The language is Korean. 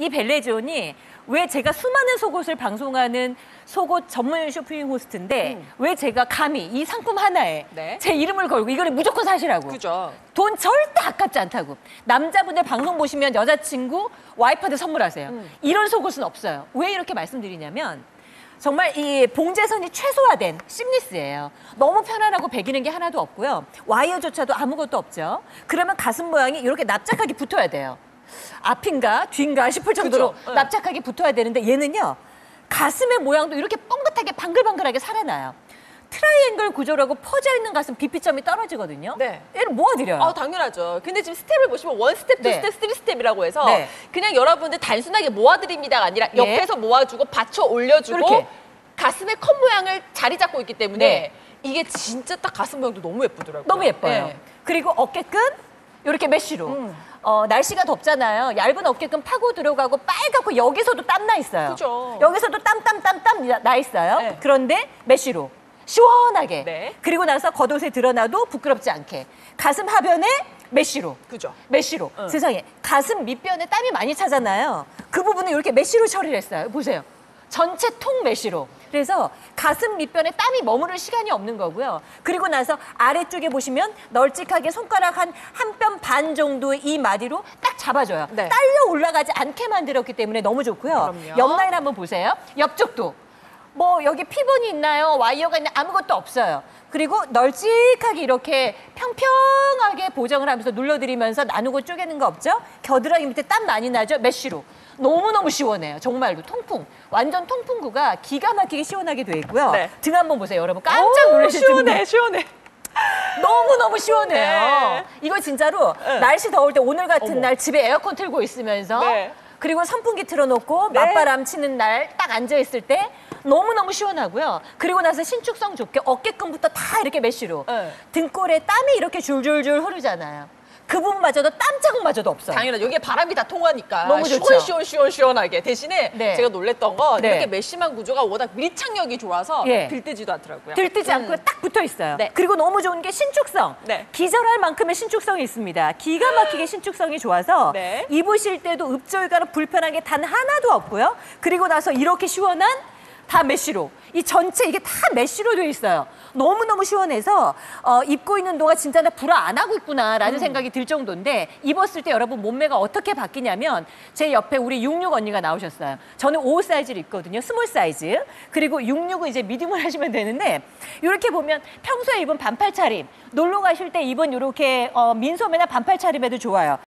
이 벨레지온이 왜 제가 수많은 속옷을 방송하는 속옷 전문 쇼핑 호스트인데 왜 제가 감히 이 상품 하나에 네. 제 이름을 걸고 이거를 무조건 사시라고. 그죠. 돈 절대 아깝지 않다고. 남자분들 방송 보시면 여자친구, 와이프한테 선물하세요. 음. 이런 속옷은 없어요. 왜 이렇게 말씀드리냐면 정말 이 봉제선이 최소화된 심리스예요. 너무 편안하고 배기는 게 하나도 없고요. 와이어조차도 아무것도 없죠. 그러면 가슴 모양이 이렇게 납작하게 붙어야 돼요. 앞인가 뒤인가 싶을 정도로 그죠. 네. 납작하게 붙어야 되는데 얘는요. 가슴의 모양도 이렇게 뻥긋하게 방글방글하게 살아나요. 트라이앵글 구조라고 퍼져 있는 가슴 BP점이 떨어지거든요. 네. 얘를 모아드려요. 아, 당연하죠. 근데 지금 스텝을 보시면 one step, two 네. step, three step이라고 해서 네. 그냥 여러분들 단순하게 모아드립니다가 아니라 예. 옆에서 모아주고 받쳐 올려주고 이렇게. 가슴의 컵 모양을 자리 잡고 있기 때문에 네. 이게 진짜 딱 가슴 모양도 너무 예쁘더라고요. 너무 예뻐요. 네. 그리고 어깨 끈 이렇게 메쉬로. 음. 어, 날씨가 덥잖아요. 얇은 어깨끈 파고 들어가고 빨갛고 여기서도 땀 나 있어요. 그죠. 여기서도 땀 땀 땀 땀 나 있어요. 네. 그런데 메쉬로 시원하게. 네. 그리고 나서 겉옷에 드러나도 부끄럽지 않게. 가슴 하변에 메쉬로. 그죠. 메쉬로. 응. 세상에 가슴 밑변에 땀이 많이 차잖아요. 그 부분을 이렇게 메쉬로 처리를 했어요. 보세요. 전체 통 메쉬로. 그래서 가슴 밑변에 땀이 머무를 시간이 없는 거고요. 그리고 나서 아래쪽에 보시면 널찍하게 손가락 한 한 뼘 반 정도의 이 마디로 딱 잡아줘요. 네. 딸려 올라가지 않게 만들었기 때문에 너무 좋고요. 그럼요. 옆 라인 한번 보세요. 옆쪽도. 뭐 여기 피본이 있나요? 와이어가 있나요? 아무것도 없어요. 그리고 널찍하게 이렇게 평평 하게 보정을 하면서 눌러드리면서 나누고 쪼개는 거 없죠? 겨드랑이 밑에 땀 많이 나죠? 메쉬로. 너무너무 시원해요. 정말로 통풍. 완전 통풍구가 기가 막히게 시원하게 돼 있고요. 네. 등 한번 보세요. 여러분 깜짝 놀라실 정도. 시원해. 너무너무 시원해요. 네. 이거 진짜로 네. 날씨 더울 때 오늘 같은 어머. 날 집에 에어컨 틀고 있으면서 네. 그리고 선풍기 틀어놓고 네. 맞바람 치는 날 딱 앉아있을 때 너무너무 시원하고요. 그리고 나서 신축성 좋게 어깨끈부터 다 이렇게 메쉬로 네. 등골에 땀이 이렇게 줄줄줄 흐르잖아요. 그 부분마저도 땀 자국마저도 없어요. 당연하죠. 여기에 바람이 다 통하니까 너무 좋죠. 시원 시원 시원 시원하게 대신에 네. 제가 놀랬던 건 네. 이렇게 메쉬만 구조가 워낙 밀착력이 좋아서 예. 들뜨지도 않더라고요. 들뜨지 않고 딱 붙어 있어요. 네. 그리고 너무 좋은 게 신축성. 네. 기절할 만큼의 신축성이 있습니다. 기가 막히게 신축성이 좋아서 네. 입으실 때도 읍조이가는 불편한 게 단 하나도 없고요. 그리고 나서 이렇게 시원한 다 메쉬로. 이 전체 이게 다 메쉬로 되어 있어요. 너무너무 시원해서 어, 입고 있는 동안 진짜 나 브라 안 하고 있구나라는 음. 생각이 들 정도인데 입었을 때 여러분 몸매가 어떻게 바뀌냐면 제 옆에 우리 66 언니가 나오셨어요. 저는 5 사이즈를 입거든요. small 사이즈. 그리고 66은 이제 medium을 하시면 되는데 이렇게 보면 평소에 입은 반팔 차림, 놀러 가실 때 입은 이렇게 어, 민소매나 반팔 차림에도 좋아요.